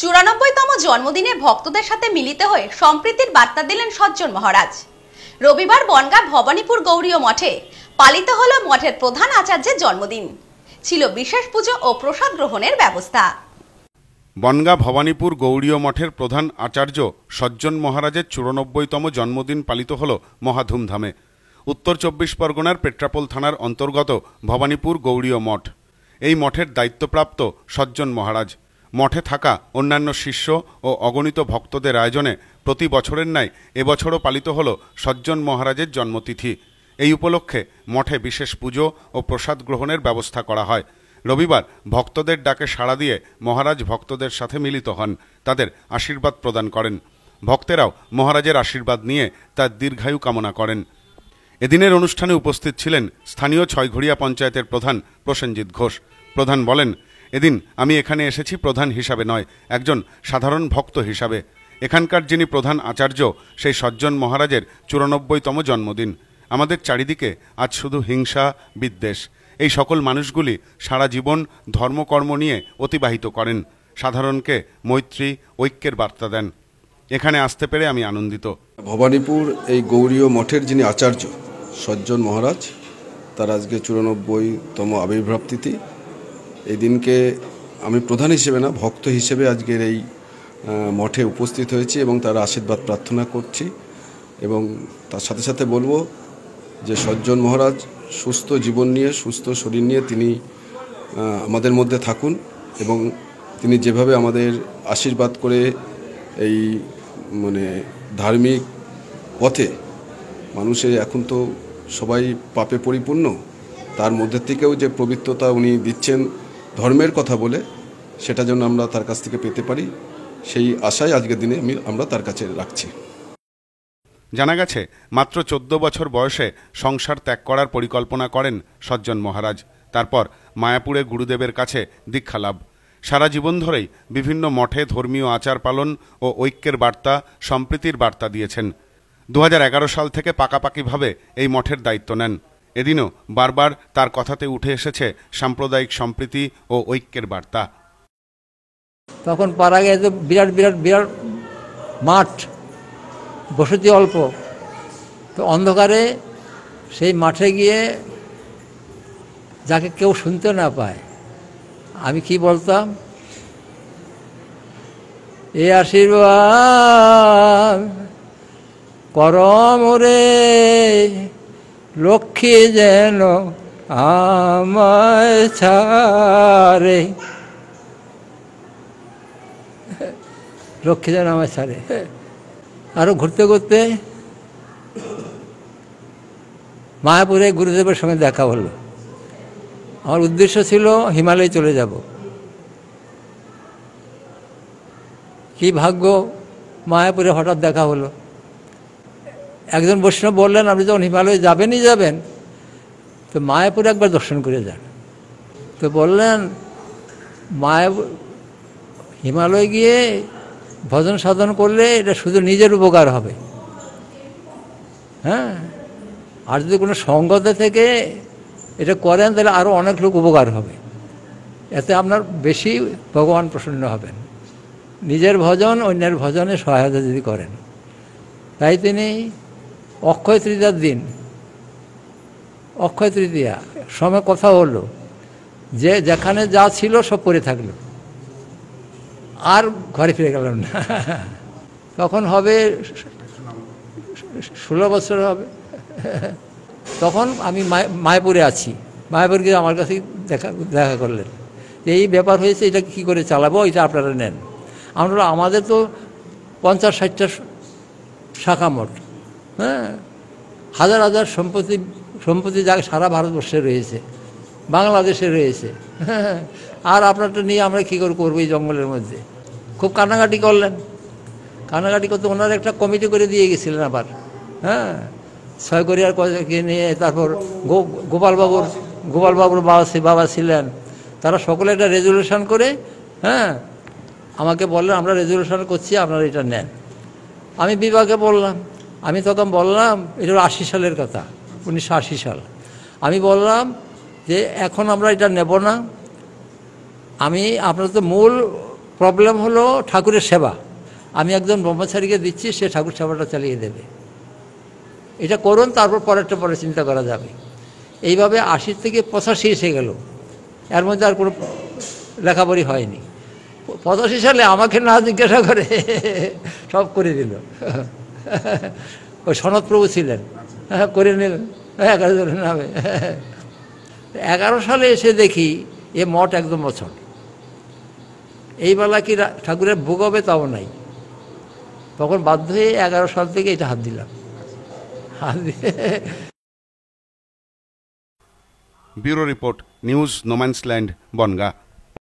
চুরানব্বইতম জন্মদিনে ভক্তদের সাথে মিলিত হয়ে সম্প্রীতির বার্তা দিলেন সজ্জন মহারাজ। রবিবার বনগাঁ ভবানীপুর গৌরীয় মঠে পালিত হল মঠের প্রধান আচার্যের জন্মদিন। ছিল বিশেষ পুজো ও প্রসাদ গ্রহণের ব্যবস্থা। বনগা ভবানীপুর গৌড়ীয় মঠের প্রধান আচার্য সজ্জন মহারাজের চুরানব্বইতম জন্মদিন পালিত হল মহাধুমধামে। উত্তর চব্বিশ পরগনার পেট্রাপোল থানার অন্তর্গত ভবানীপুর গৌড়ীয় মঠ। এই মঠের দায়িত্বপ্রাপ্ত সজ্জন মহারাজ। মঠে থাকা অন্যান্য শিষ্য ও অগণিত ভক্তদের আয়োজনে প্রতি বছরের ন্যায় এবছরও পালিত হল সজ্জন মহারাজের জন্মতিথি। এই উপলক্ষে মঠে বিশেষ পুজো ও প্রসাদ গ্রহণের ব্যবস্থা করা হয়। রবিবার ভক্তদের ডাকে সাড়া দিয়ে মহারাজ ভক্তদের সাথে মিলিত হন, তাদের আশীর্বাদ প্রদান করেন। ভক্তেরাও মহারাজের আশীর্বাদ নিয়ে তার দীর্ঘায়ু কামনা করেন। এদিনের অনুষ্ঠানে উপস্থিত ছিলেন স্থানীয় ছয়ঘড়িয়া পঞ্চায়েতের প্রধান প্রসেনজিৎ ঘোষ। প্রধান বলেন এদিন আমি এখানে এসেছি প্রধান হিসাবে নয়, একজন সাধারণ ভক্ত হিসাবে। এখানকার যিনি প্রধান আচার্য, সেই সজ্জন মহারাজের চুরানব্বইতম জন্মদিন। আমাদের চারিদিকে আজ শুধু হিংসা, বিদ্বেষ। এই সকল মানুষগুলি সারা জীবন ধর্মকর্ম নিয়ে অতিবাহিত করেন। সাধারণকে মৈত্রী, ঐক্যের বার্তা দেন। এখানে আসতে পেরে আমি আনন্দিত। ভবানীপুর এই গৌরীয় মঠের যিনি আচার্য, সজ্জন মহারাজ, তার আজকে চুরানব্বইতম আবির্ভাব তিথি। এই দিনকে আমি প্রধান হিসেবে না, ভক্ত হিসেবে আজকের এই মঠে উপস্থিত হয়েছি এবং তার আশীর্বাদ প্রার্থনা করছি এবং তার সাথে সাথে বলব যে সজ্জন মহারাজ, সুস্থ জীবন নিয়ে, সুস্থ শরীর নিয়ে তিনি আমাদের মধ্যে থাকুন এবং তিনি যেভাবে আমাদের আশীর্বাদ করে এই মানে ধার্মিক পথে মানুষের এখন তো সবাই পাপে পরিপূর্ণ, তার মধ্যে থেকেও যে পবিত্রতা উনি দিচ্ছেন ধর্মের কথা বলে সেটা যেন আমরা তার কাছ থেকে পেতে পারি, সেই আশাই আজকের দিনে আমি, আমরা তার কাছে রাখছি। জানা গেছে, মাত্র চোদ্দ বছর বয়সে সংসার ত্যাগ করার পরিকল্পনা করেন সজ্জন মহারাজ। তারপর মায়াপুরে গুরুদেবের কাছে দীক্ষা লাভ। সারা জীবন ধরেই বিভিন্ন মঠে ধর্মীয় আচার পালন ও ঐক্যের বার্তা, সম্প্রীতির বার্তা দিয়েছেন। দু হাজার এগারো সাল থেকে পাকাপাকিভাবে এই মঠের দায়িত্ব নেন। এদিনও বারবার তার কথাতে উঠে এসেছে সাম্প্রদায়িক সম্প্রীতি ও ঐক্যের বার্তা। তখন পাড়া তো বিরাট বিরাট বিরাট মাঠ, বসতি অল্প। তো অন্ধকারে সেই মাঠে গিয়ে যাকে কেউ শুনতে না পায়, আমি কি বলতাম? এ আশীর্বাদ করম রে লক্ষ্মী যেন আমায় ছাড়ে। লক্ষ্মী যেন আমায় ছাড়ে। আরও ঘুরতে ঘুরতে মায়াপুরে গুরুদেবের সঙ্গে দেখা হলো। আমার উদ্দেশ্য ছিল হিমালয়ে চলে যাব। কি ভাগ্য মায়াপুরে হঠাৎ দেখা হলো। একজন বৈষ্ণব বললেন, আপনি যখন হিমালয়ে যাবেনই যাবেন, তো মায়াপুরে একবার দর্শন করে যান। তো বললেন মায়া হিমালয় গিয়ে ভজন সাধন করলে এটা শুধু নিজের উপকার হবে। হ্যাঁ? আর যদি কোনো সঙ্গতে থেকে এটা করেন, তাহলে আরও অনেক লোক উপকার হবে। এতে আপনার বেশি ভগবান প্রসন্ন হবেন। নিজের ভজন অন্যের ভজনে সহায়তা যদি করেন। তাই তিনি অক্ষয় তৃতীয়ার দিন। অক্ষয় তৃতীয়া, সময় কথা হলো, যে যেখানে যা ছিল সব পরে থাকল। আর ঘরে ফিরে গেলাম না। তখন হবে ষোলো বছর হবে। তখন আমি মায়- মায়াপুরে আছি। মায়াপুর গিয়ে আমার কাছে দেখা দেখা করলেন। যে এই ব্যাপার হয়েছে, এটা কি করে চালাবো, এটা আপনারা নেন। আমরা, আমাদের তো পঞ্চাশ, ষাটটা শাখা মঠ। হ্যাঁ? হাজার হাজার সম্পত্তি সম্পত্তি যা সারা ভারতবর্ষে রয়েছে, বাংলাদেশে রয়েছে হ্যাঁ? আর আপনারটা নিয়ে আমরা কী করে করব এই জঙ্গলের মধ্যে? খুব কান্নাকাটি করলেন। কান্নাকাটি করতে ওনার একটা কমিটি করে দিয়ে গেছিলেন আবার হ্যাঁ? ছয় করিয়ার কে নিয়ে তারপর গোপালবাবুর গোপালবাবুর বাবা বাবা ছিলেন। তারা সকলে একটা রেজলিউশন করে হ্যাঁ? আমাকে বললেন, আমরা রেজলিউশন করছি, আপনারা এটা নেন। আমি বিভাগে বললাম আমি তখন বললাম, এটা আশি সালের কথা, উনিশশো আশি সাল। আমি বললাম যে এখন আমরা এটা নেব না। আমি, আপনার তো মূল প্রবলেম হলো ঠাকুরের সেবা। আমি একজন ব্রহ্মচারীকে দিচ্ছি, সে ঠাকুর সেবাটা চালিয়ে দেবে। এটা করুন, তারপর পরেরটা পরে চিন্তা করা যাবে। এইভাবে আশি থেকে পঁচাশি এসে গেল। এর মধ্যে আর কোনো লেখাপড়ি হয়নি। পঁচাশি সালে আমাকে না জিজ্ঞাসা করে, সব করে দিল। ওই সনদ প্রভু ছিলেন। হ্যাঁ করে নিল। এগারো জনের নামে। এগারো সালে এসে দেখি এ মঠ একদম বছর এই বেলা কি ঠাকুরের ভোগ হবে তাও নাই। তখন বাধ্য হয়ে এগারো সাল থেকে এটা হাত দিলাম। হাত দিয়ে bureau report, news, no man's land, Bongaon.